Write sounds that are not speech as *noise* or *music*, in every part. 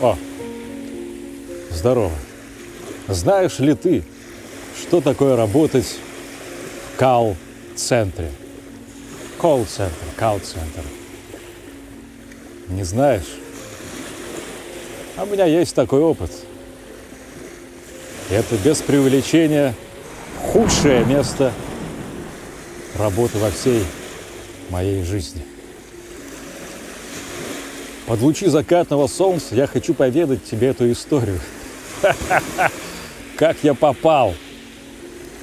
О, здорово. Знаешь ли ты, что такое работать в кал-центре? Колл-центр, кал-центр. Не знаешь? А у меня есть такой опыт. Это без преувеличения худшее место работы во всей моей жизни. Под лучи закатного солнца я хочу поведать тебе эту историю. *laughs* Как я попал,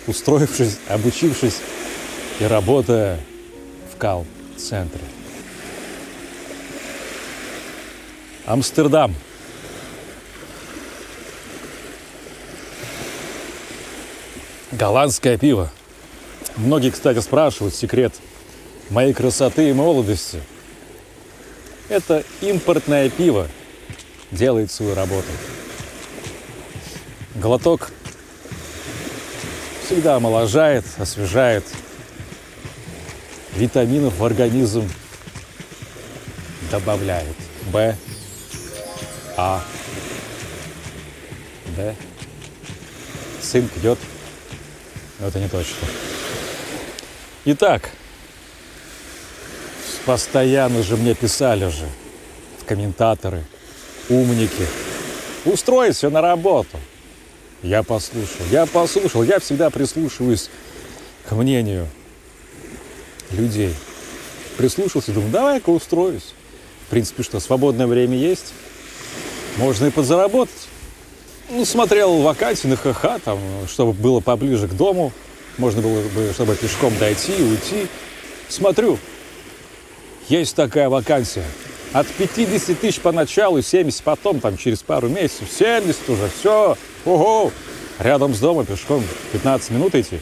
устроившись, обучившись и работая в кал-центре. Амстердам. Голландское пиво. Многие, кстати, спрашивают секрет моей красоты и молодости. Это импортное пиво делает свою работу. Глоток всегда омоложает, освежает, витаминов в организм добавляет. Б, А, Д. Цинк, йод. Но это не точно. Итак, постоянно же мне писали же в комментаторы, умники. Устроиться на работу. Я послушал, я послушал, я всегда прислушиваюсь к мнению людей. Прислушался, думаю, давай-ка устроюсь. В принципе, что, свободное время есть, можно и подзаработать. Ну, смотрел вакансии на ХХ, там, чтобы было поближе к дому, можно было бы, чтобы пешком дойти, уйти. Смотрю, есть такая вакансия. От 50 тысяч поначалу, 70 потом, там, через пару месяцев, 70 уже, все, ого, рядом с домом пешком 15 минут идти.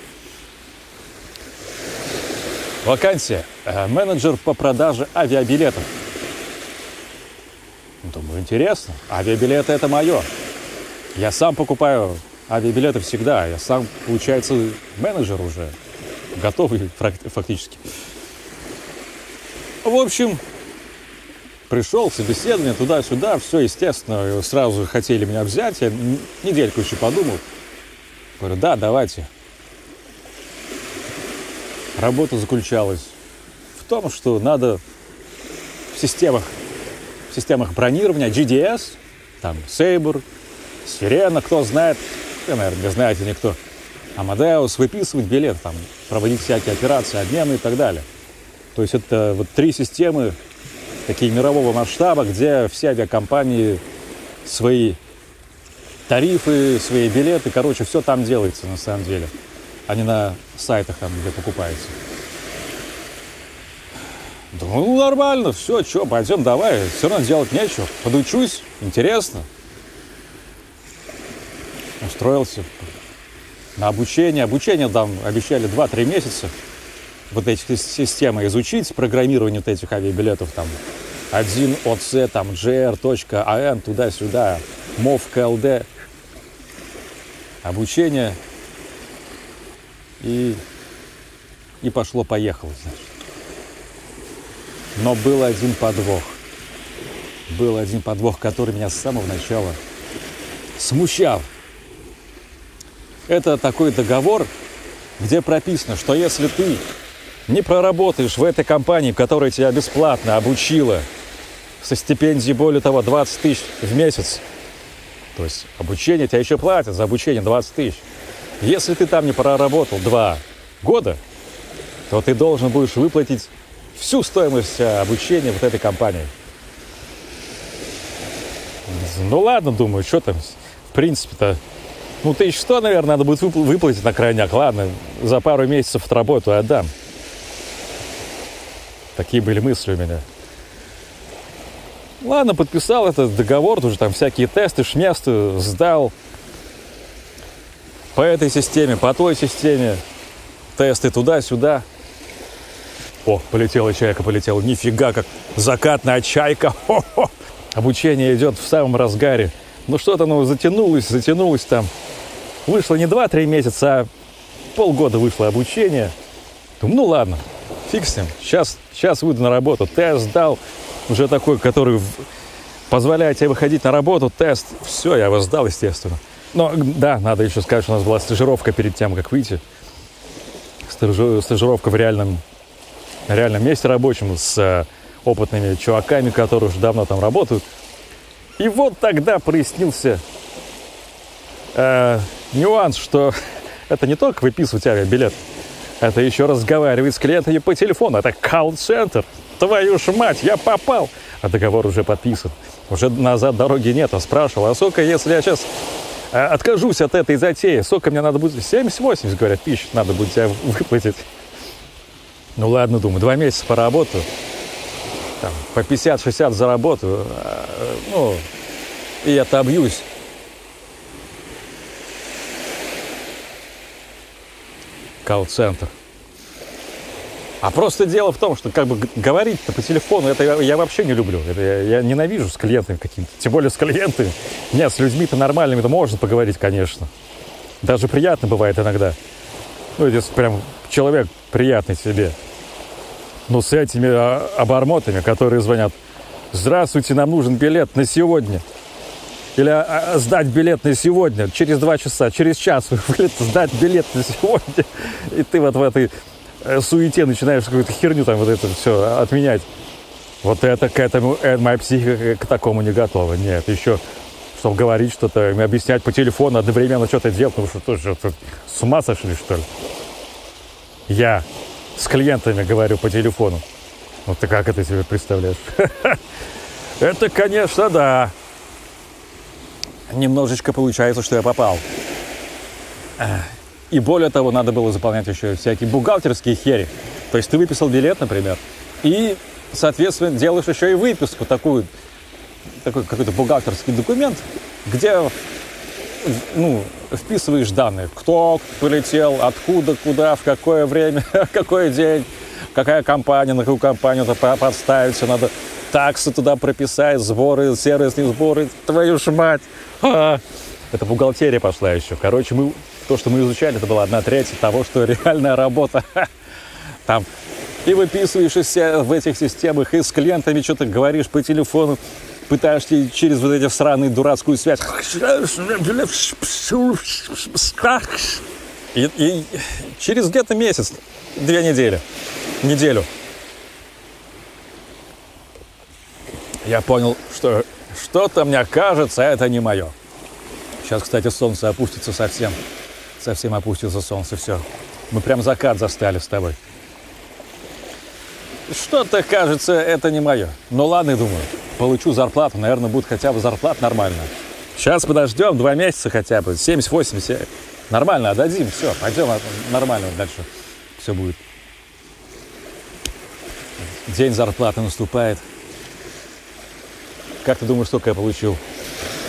Вакансия. Э, менеджер по продаже авиабилетов. Думаю, интересно. Авиабилеты это мое. Я сам покупаю авиабилеты всегда. Я сам, получается, менеджер уже. Готовый фактически. В общем, пришел, собеседование туда-сюда, все естественно, сразу хотели меня взять. Я недельку еще подумал. Говорю, да, давайте. Работа заключалась в том, что надо в системах, в системах бронирования GDS, там Sabre, Сирена, кто знает, вы, наверное, не знаете никто, Амадеус, выписывать билет, там, проводить всякие операции, обмены и так далее. То есть это вот три системы такие мирового масштаба, где все авиакомпании свои тарифы, свои билеты, короче, все там делается на самом деле, а не на сайтах там, где покупается. Думаю, ну нормально, все, что, пойдем, давай, все равно делать нечего, подучусь, интересно. Устроился на обучение, обучение там обещали 2-3 месяца, вот эти системы изучить, программирование вот этих авиабилетов там 1 ОЦ, там GR.AN, туда-сюда, MOV, КЛД, обучение и, и пошло-поехало, значит. Но был один подвох. Был один подвох, который меня с самого начала смущал. Это такой договор, где прописано, что если ты не проработаешь в этой компании, которая тебя бесплатно обучила, со стипендией более того 20 тысяч в месяц, то есть обучение тебя еще платят за обучение 20 тысяч. Если ты там не проработал два года, то ты должен будешь выплатить всю стоимость э, обучения вот этой компании. Ну ладно, думаю, что там, в принципе-то, ну тысяч сто, наверное, надо будет выплатить на крайняк. Ладно, за пару месяцев отработаю, отдам. Такие были мысли у меня. Ладно, подписал этот договор, уже там всякие тесты, шместы, сдал. По этой системе, по той системе. Тесты туда-сюда. О, полетела чайка, полетела. Нифига, как закатная чайка. Хо-хо. Обучение идет в самом разгаре. Ну что-то оно затянулось, затянулось там. Вышло не 2-3 месяца, а полгода вышло обучение. Думаю, ну ладно, фиг с ним. Сейчас, сейчас выйду на работу. Тест сдал, уже такой, который позволяет тебе выходить на работу, тест. Все, я его сдал, естественно. Но да, надо еще сказать, что у нас была стажировка перед тем, как выйти. Стажировка в реальном, реальном месте рабочем с э, опытными чуваками, которые уже давно там работают. И вот тогда прояснился э, нюанс, что *laughs* это не только выписывать авиабилет, это еще разговаривать с клиентами по телефону. Это колл-центр. Твою ж мать, я попал. А договор уже подписан. Уже назад дороги нет. Он спрашивал, а сколько, если я сейчас э, откажусь от этой затеи, сколько мне надо будет? 70-80, говорят, тысяч надо будет тебя *laughs* выплатить. Ну ладно, думаю, два месяца поработаю. Там, по 50-60 заработаю. Э, ну, и отобьюсь. Колл-центр. А просто дело в том, что как бы говорить-то по телефону, это я, я вообще не люблю. Это я, я ненавижу с клиентами какими-то. Тем более с клиентами. Нет, с людьми-то нормальными-то можно поговорить, конечно. Даже приятно бывает иногда. Ну, если прям человек приятный себе. Но с этими а, обормотами, которые звонят, здравствуйте, нам нужен билет на сегодня. Или а, а, сдать билет на сегодня, через два часа, через час *laughs* сдать билет на сегодня. И ты вот в этой Э, суете начинаешь какую-то херню там вот это все отменять. Вот это к этому, э, моя психика к такому не готова. Нет, еще, чтобы говорить что-то, объяснять по телефону, одновременно что-то делать, ну что, что с ума сошли, что ли? Я с клиентами говорю по телефону. Вот ты как это себе представляешь? *laughs* Это, конечно, да. Немножечко получается, что я попал. И более того, надо было заполнять еще всякие бухгалтерские хери. То есть ты выписал билет, например, и, соответственно, делаешь еще и выписку такую, такой какой-то бухгалтерский документ, где ну, вписываешь данные. Кто полетел, откуда, куда, в какое время, *laughs* какой день, какая компания, на какую компанию это подставить, надо таксы туда прописать, сборы, сервисные сборы, твою ж мать. А, это бухгалтерия пошла еще. Короче, мы то, что мы изучали, это была одна треть того, что *laughs* реальная работа. Там и выписываешь из себя в этих системах, и с клиентами что-то говоришь по телефону, пытаешься через вот эти сраные дурацкую связь. И, и через где-то месяц, две недели, неделю, я понял, что что-то мне кажется, это не мое. Сейчас, кстати, солнце опустится совсем. Совсем опустится солнце, все. Мы прям закат застали с тобой. Что-то, кажется, это не мое. Ну ладно, думаю, получу зарплату, наверное, будет хотя бы зарплата нормальная. Сейчас подождем, два месяца хотя бы, 70-80. Нормально, отдадим, все, пойдем а, нормально дальше. Все будет. День зарплаты наступает. Как ты думаешь, сколько я получил?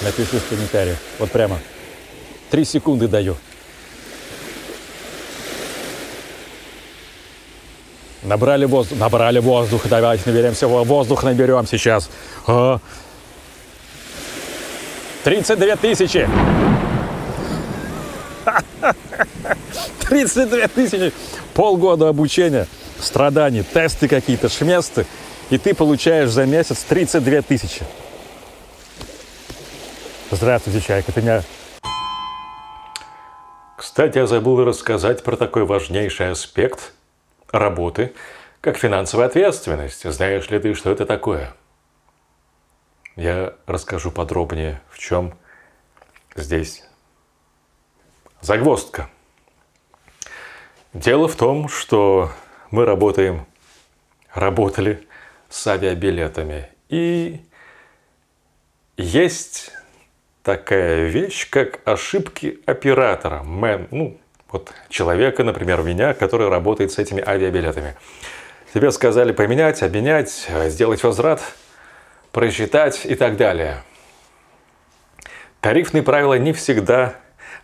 Напиши в комментариях. Вот прямо. Три секунды даю. Набрали воздух, набрали воздух, давайте наберемся, воздух наберем сейчас. 32 тысячи. *laughs* 32 тысячи. Полгода обучения, страданий, тесты какие-то, шместы. И ты получаешь за месяц 32 тысячи. Здравствуйте, Чайка, ты меня... Кстати, я забыл рассказать про такой важнейший аспект – работы как финансовая ответственность. Знаешь ли ты, что это такое? Я расскажу подробнее, в чем здесь загвоздка. Дело в том, что мы работаем, работали с авиабилетами. И есть такая вещь, как ошибки оператора, мен, ну, вот человека, например, меня, который работает с этими авиабилетами. Тебе сказали поменять, обменять, сделать возврат, просчитать и так далее. Тарифные правила не всегда,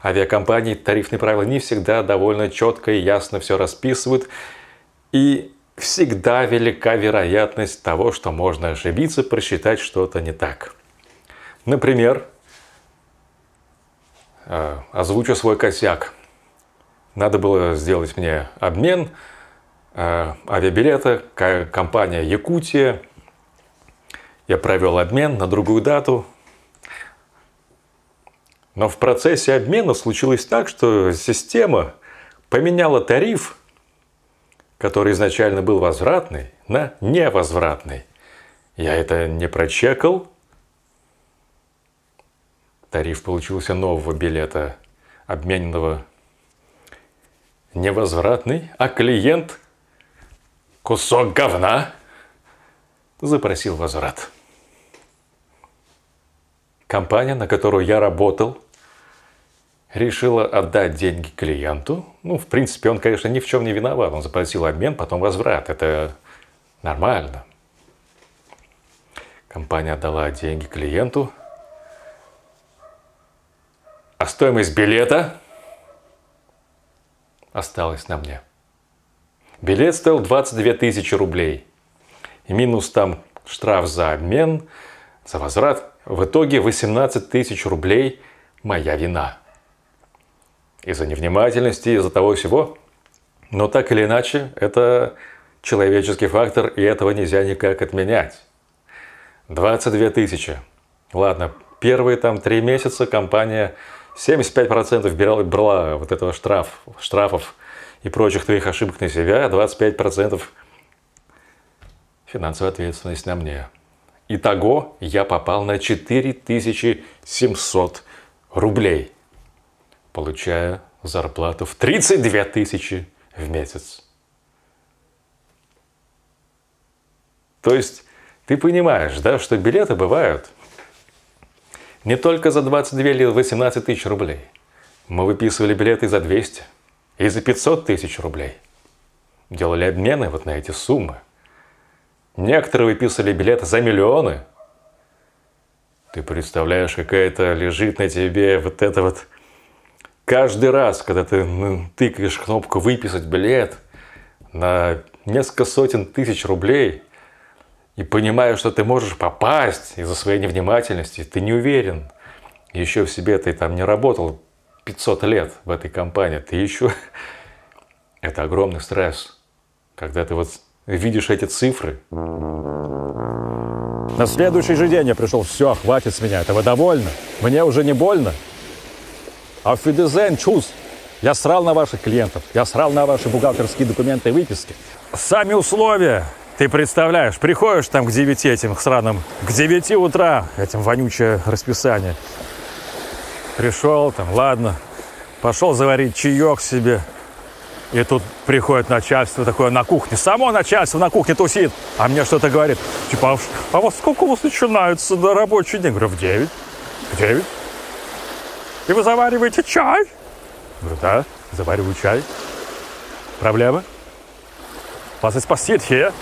авиакомпании тарифные правила не всегда довольно четко и ясно все расписывают. И всегда велика вероятность того, что можно ошибиться, просчитать что-то не так. Например, э, озвучу свой косяк. Надо было сделать мне обмен э, авиабилета, компания Якутия. Я провел обмен на другую дату. Но в процессе обмена случилось так, что система поменяла тариф, который изначально был возвратный, на невозвратный. Я это не прочекал. Тариф получился нового билета, обмененного невозвратный, а клиент кусок говна запросил возврат. Компания, на которую я работал, решила отдать деньги клиенту. Ну, в принципе, он, конечно, ни в чем не виноват. Он заплатил обмен, потом возврат. Это нормально. Компания отдала деньги клиенту. А стоимость билета осталась на мне. Билет стоил 22 тысячи рублей. И минус там штраф за обмен, за возврат. В итоге 18 тысяч рублей моя вина. Из-за невнимательности, из-за того всего. Но так или иначе, это человеческий фактор, и этого нельзя никак отменять. 22 тысячи. Ладно, первые там три месяца компания 75% брала, брала вот этого штраф, штрафов и прочих твоих ошибок на себя, а 25% финансовая ответственность на мне. Итого я попал на 4700 рублей, получая зарплату в 32 тысячи в месяц. То есть ты понимаешь, да, что билеты бывают не только за 22 или 18 тысяч рублей. Мы выписывали билеты за 200 и за 500 тысяч рублей. Делали обмены вот на эти суммы. Некоторые выписывали билеты за миллионы. Ты представляешь, какая-то лежит на тебе вот это вот... Каждый раз, когда ты тыкаешь кнопку «Выписать билет» на несколько сотен тысяч рублей – и понимая, что ты можешь попасть из-за своей невнимательности, ты не уверен. Еще в себе ты там не работал 500 лет в этой компании, ты еще... *laughs* Это огромный стресс, когда ты вот видишь эти цифры. На следующий же день я пришел, все, хватит с меня, этого довольно. Мне уже не больно. А Фидезен чувств. Я срал на ваших клиентов, я срал на ваши бухгалтерские документы и выписки. Сами условия, ты представляешь, приходишь там к 9 этим сраным, к 9 утра, этим вонючее расписание. Пришел там, ладно, пошел заварить чаек себе. И тут приходит начальство такое на кухне. Само начальство на кухне тусит, а мне что-то говорит. Типа, а, а вот сколько у вас начинается на рабочий день? Говорю, в 9. В 9. И вы завариваете чай? Говорю, да, завариваю чай. Проблема? Was ist passiert hier?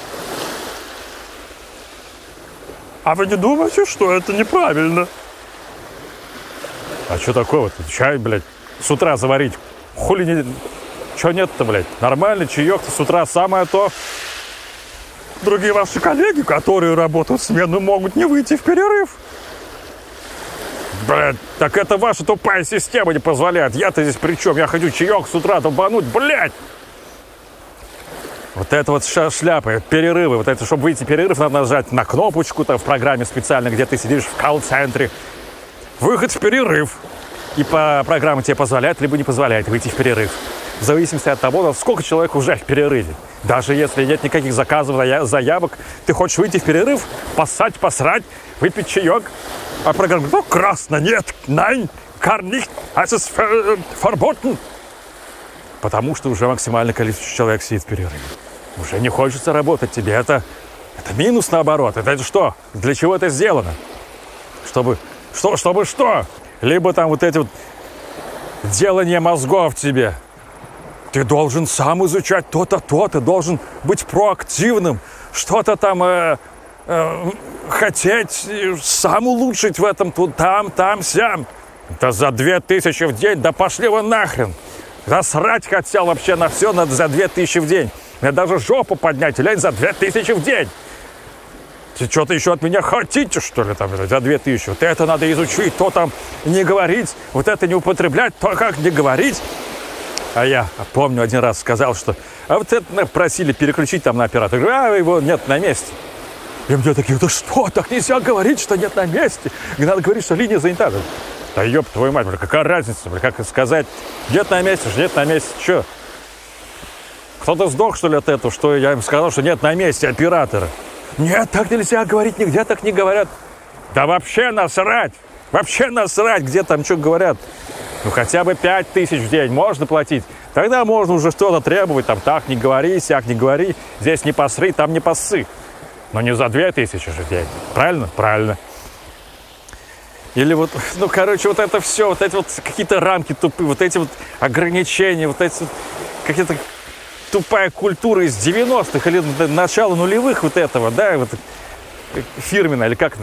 А вы не думаете, что это неправильно? А что такого? Чай, блядь, с утра заварить. Хули не... Чего нет-то, блядь? Нормальный чаек с утра самое то. Другие ваши коллеги, которые работают в смену, могут не выйти в перерыв. Блядь, так это ваша тупая система не позволяет. Я-то здесь при чем? Я хочу чаек с утра долбануть, блядь! Вот это вот шляпы, перерывы. Вот это, чтобы выйти перерыв, надо нажать на кнопочку там в программе специально, где ты сидишь в колл-центре. Выход в перерыв. И по программе тебе позволяет, либо не позволяет выйти в перерыв. В зависимости от того, сколько человек уже в перерыве. Даже если нет никаких заказов, заявок, ты хочешь выйти в перерыв, поссать, посрать, выпить чаек. А программа говорит, ну, красно, нет, nein, gar nicht, es ist verboten. Потому что уже максимальное количество человек сидит в перерыве. Уже не хочется работать тебе. Это, это минус наоборот. Это, это что? Для чего это сделано? Чтобы что? Чтобы что? Либо там вот эти вот делание мозгов тебе. Ты должен сам изучать то-то, то. Ты должен быть проактивным. Что-то там э, э, хотеть, сам улучшить в этом, тут, там, там, сям. Да за две тысячи в день, да пошли вы нахрен. Да срать хотел вообще на все, надо за две тысячи в день. Мне даже жопу поднять, лень, за 2000 в день. Что-то еще от меня хотите, что ли, там, за 2000? Вот это надо изучить, то там не говорить, вот это не употреблять, то как не говорить. А я помню, один раз сказал, что а вот это просили переключить там на оператора. Говорю, а его нет на месте. И мне такие, да что, так нельзя говорить, что нет на месте. Надо говорить, что линия занята. Да ёб твою мать, бля, какая разница, бля, как сказать, нет на месте, нет на месте, что? Кто-то сдох, что ли, от этого, что я им сказал, что нет на месте оператора. Нет, так нельзя говорить, нигде так не говорят. Да вообще насрать, вообще насрать, где там что говорят. Ну хотя бы 5 тысяч в день можно платить. Тогда можно уже что-то требовать, там так не говори, сяк не говори, здесь не посры, там не посы. Но не за 2 тысячи же в день. Правильно? Правильно. Или вот, *laughs* ну, короче, вот это все, вот эти вот какие-то рамки тупые, вот эти вот ограничения, вот эти вот какие-то тупая культура из 90-х или начала нулевых вот этого, да, вот фирменная, или как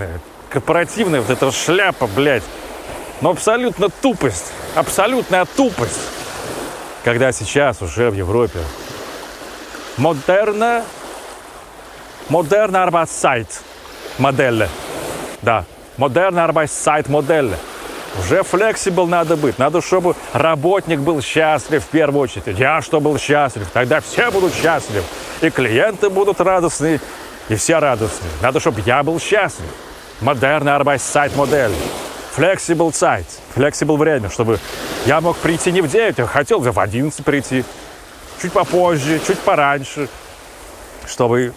корпоративная вот эта шляпа, блядь. Но абсолютно тупость, абсолютная тупость. Когда сейчас уже в Европе модерна, модерна арбатсайт модель, да, модерна арбатсайт модель. Уже flexible надо быть. Надо, чтобы работник был счастлив в первую очередь. Я что был счастлив. Тогда все будут счастливы. И клиенты будут радостны, и все радостны. Надо, чтобы я был счастлив. Модерный Arbeitszeit модель. Flexible Zeit. Flexible время, чтобы я мог прийти не в 9, а хотел в 11 прийти. Чуть попозже, чуть пораньше. Чтобы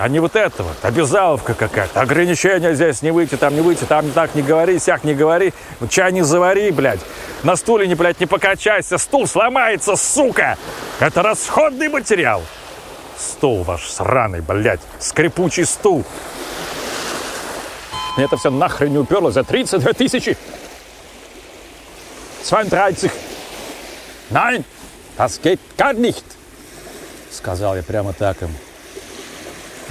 а не вот это вот, обязаловка какая-то, ограничения здесь не выйти, там не выйти, там так не говори, сяк не говори, ну, чай не завари, блядь, на стуле не, блядь, не покачайся, стул сломается, сука, это расходный материал. Стул ваш сраный, блядь, скрипучий стул. Мне это все нахрен не уперло за 32 тысячи. 32. Nein, das geht gar nicht, сказал я прямо так им.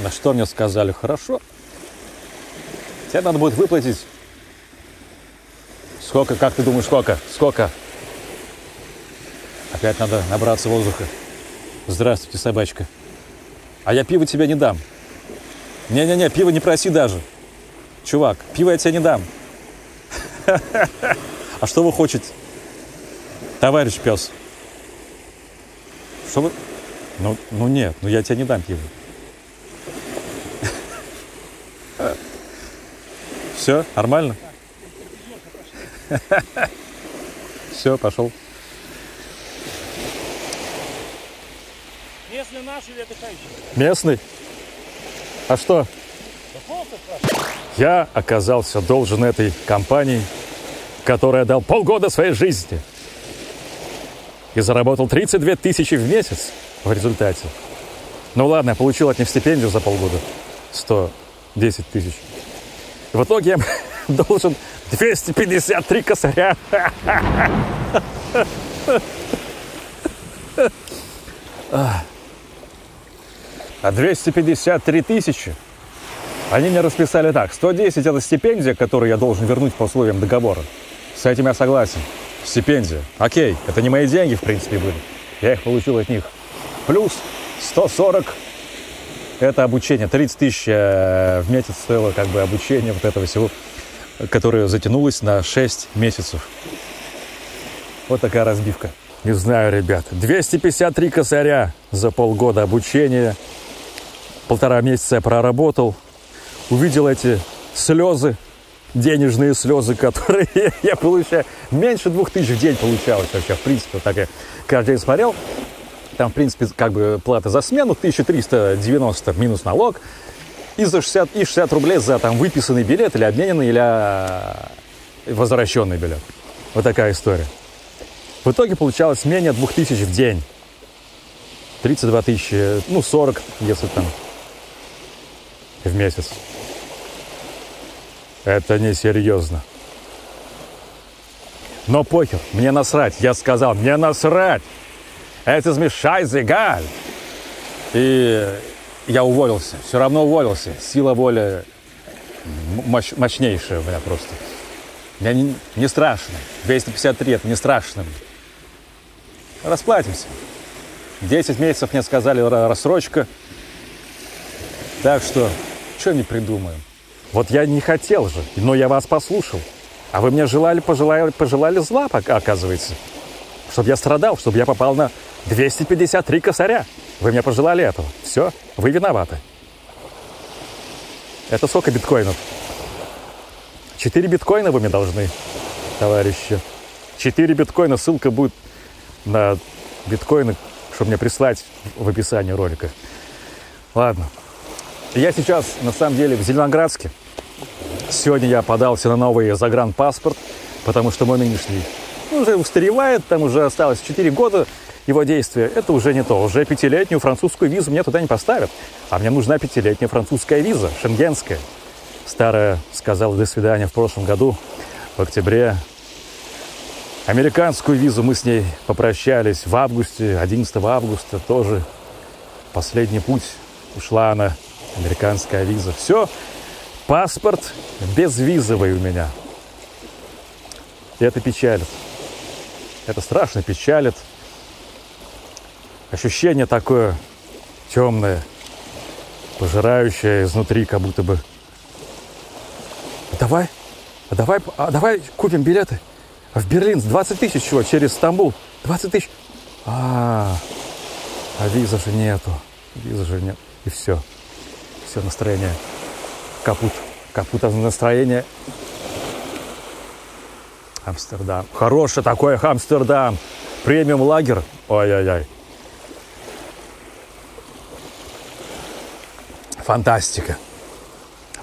На что мне сказали, хорошо, тебе надо будет выплатить. Сколько, как ты думаешь, сколько? Сколько? Опять надо набраться воздуха. Здравствуйте, собачка. А я пиво тебе не дам. Не-не-не, пиво не проси даже. Чувак, пиво я тебе не дам. А что вы хотите? Товарищ пес. Что вы... Ну, ну нет, ну я тебе не дам пиво. Все, нормально? *laughs* Все, пошел. Местный наш или отдыхающий? Местный? А что? Я оказался должен этой компании, которая дал полгода своей жизни. И заработал 32 тысячи в месяц в результате. Ну ладно, я получил от них стипендию за полгода. 110 тысяч. В итоге *laughs* должен 253 косаря. *laughs* А 253 тысячи они мне расписали так. 110 это стипендия, которую я должен вернуть по условиям договора. С этим я согласен. Стипендия. Окей, это не мои деньги, в принципе, были. Я их получил от них. Плюс 140 это обучение. 30 тысяч э, в месяц стоило как бы обучение вот этого всего, которое затянулось на 6 месяцев. Вот такая разбивка. Не знаю, ребят. 253 косаря за полгода обучения. Полтора месяца я проработал. Увидел эти слезы, денежные слезы, которые *laughs* я получаю. Меньше двух тысяч в день получалось вообще, в принципе. Так я каждый день смотрел. Там, в принципе, как бы плата за смену 1390 минус налог. И за 60, и 60 рублей за там выписанный билет или обмененный, или а, возвращенный билет. Вот такая история. В итоге получалось менее 2000 в день. 32 тысячи, ну 40, если там в месяц. Это несерьезно. Но похер, мне насрать. Я сказал, мне насрать. Это смешай зигаль. И я уволился. Все равно уволился. Сила воли мощ, мощнейшая у меня просто. Я не, не страшно. 253 это не страшно. Расплатимся. 10 месяцев мне сказали рассрочка. Так что, что не придумаем? Вот я не хотел же, но я вас послушал. А вы мне желали, пожелали, пожелали зла, оказывается. Чтобы я страдал, чтобы я попал на 253 косаря. Вы мне пожелали этого. Все, вы виноваты. Это сколько биткоинов? 4 биткоина вы мне должны, товарищи. 4 биткоина. Ссылка будет на биткоины, чтобы мне прислать в описании ролика. Ладно. Я сейчас, на самом деле, в Зеленоградске. Сегодня я подался на новый загранпаспорт, потому что мой нынешний уже устаревает, там уже осталось 4 года его действия. Это уже не то. Уже пятилетнюю французскую визу мне туда не поставят. А мне нужна пятилетняя французская виза, шенгенская. Старая сказала до свидания в прошлом году, в октябре. Американскую визу мы с ней попрощались в августе, 11 августа тоже. Последний путь ушла она, американская виза. Все, паспорт безвизовый у меня. И это печалит. Это страшно печалит. Ощущение такое темное, пожирающее изнутри, как будто бы. Давай, а давай, а давай купим билеты в Берлин. 20 тысяч чего, через Стамбул. 20 тысяч. А, а виза же нету. Виза же нет. И все. Все настроение. Капут. Капут настроение. Амстердам. Хороший такой Амстердам. Премиум лагерь. Ой-ой-ой. Фантастика.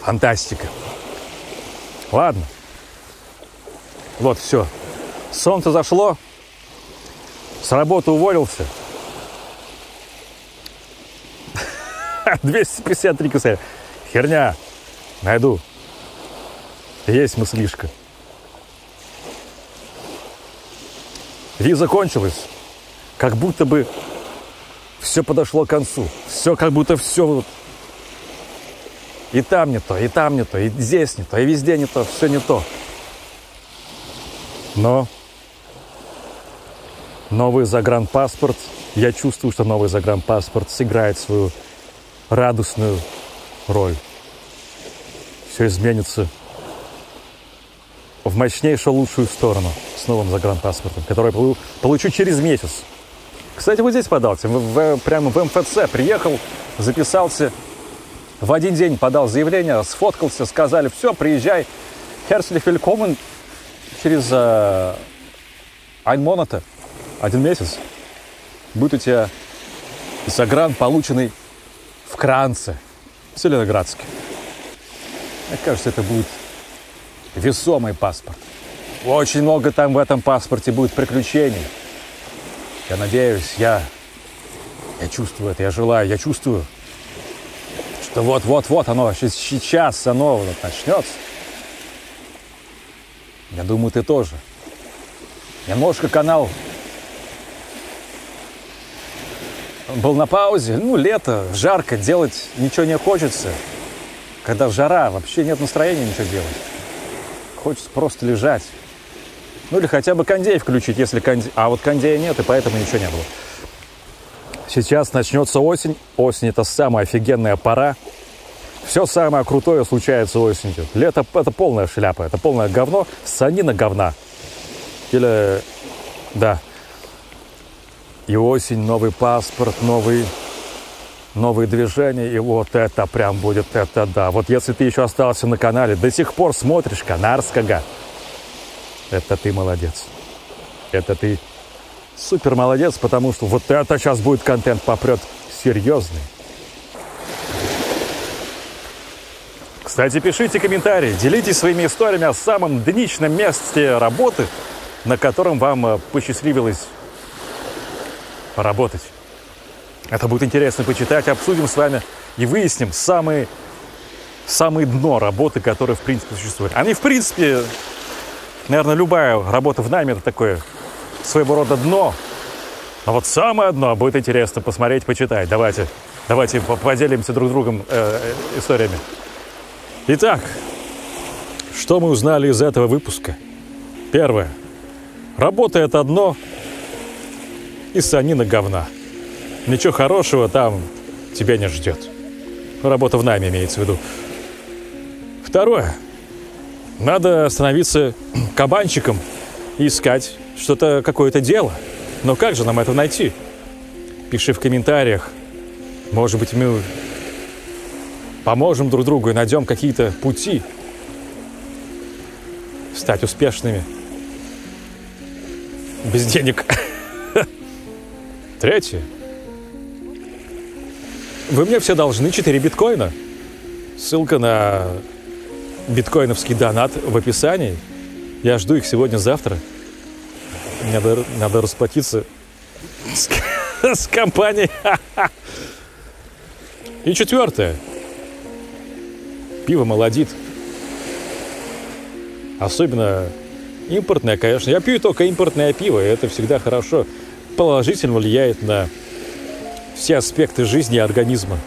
Фантастика. Ладно. Вот, все. Солнце зашло. С работы уволился. *laughs* 253 косаря. Херня. Найду. Есть мыслишка. Виза кончилась. Как будто бы все подошло к концу. Все как будто все вот и там не то, и там не то, и здесь не то, и везде не то, все не то. Но новый загранпаспорт, я чувствую, что новый загранпаспорт сыграет свою радостную роль. Все изменится в мощнейшую лучшую сторону с новым загранпаспортом, который получу через месяц. Кстати, вот здесь подался, в, в, прямо в МФЦ приехал, записался в один день подал заявление, сфоткался, сказали, все, приезжай, herzlich willkommen через э, Monate, один месяц, будет у тебя загран, полученный в Кранце, в Зеленоградске. Мне кажется, это будет весомый паспорт. Очень много там в этом паспорте будет приключений. Я надеюсь, я, я чувствую это, я желаю, я чувствую, что вот-вот-вот оно, сейчас оно вот начнется. Я думаю, ты тоже. Немножко канал был на паузе. Ну, лето, жарко, делать ничего не хочется. Когда жара, вообще нет настроения ничего делать. Хочется просто лежать. Ну, или хотя бы кондей включить, если кондей... А вот кондея нет, и поэтому ничего не было. Сейчас начнется осень. Осень – это самая офигенная пора. Все самое крутое случается осенью. Лето – это полная шляпа, это полное говно, санина говна. Или, да. И осень, новый паспорт, новый, новые движения, и вот это прям будет, это да. Вот если ты еще остался на канале, до сих пор смотришь Канарского, это ты молодец. Это ты супер молодец, потому что вот это сейчас будет контент попрет серьезный. Кстати, пишите комментарии, делитесь своими историями о самом дничном месте работы, на котором вам э, посчастливилось поработать. Это будет интересно почитать, обсудим с вами и выясним самые, самые дно работы, которые в принципе существуют. Они в принципе, наверное, любая работа в найме это такое своего рода дно. А вот самое дно будет интересно посмотреть, почитать. Давайте, давайте поделимся друг с другом э, э, историями. Итак, что мы узнали из этого выпуска? Первое. Работа это одно, и санина говна. Ничего хорошего там тебя не ждет. Работа в найме имеется в виду. Второе. Надо становиться кабанчиком и искать что-то, какое-то дело. Но как же нам это найти? Пиши в комментариях. Может быть, мы поможем друг другу и найдем какие-то пути стать успешными без денег. Третье. Вы мне все должны 4 биткоина. Ссылка на биткоиновский донат в описании. Я жду их сегодня-завтра. Надо, надо расплатиться с, *laughs* с компанией. *laughs* И четвертое. Пиво молодит. Особенно импортное, конечно. Я пью только импортное пиво, и это всегда хорошо. Положительно влияет на все аспекты жизни организма.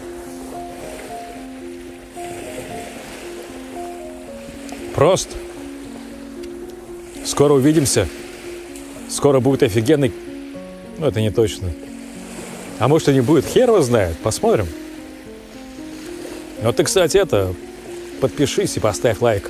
Просто. Скоро увидимся. Скоро будет офигенный... Ну, это не точно. А может и не будет, хер его знает. Посмотрим. Но ты, кстати, это... Подпишись и поставь лайк.